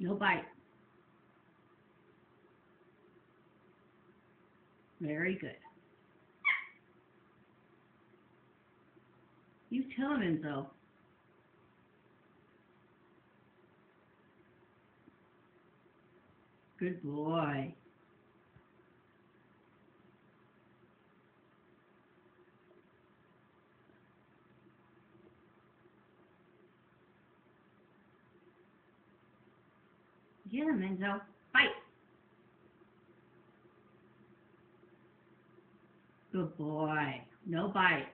No bite. Very good. You tell him, Enzo. Good boy. Get him, Enzo. Fight. Good boy. No bite.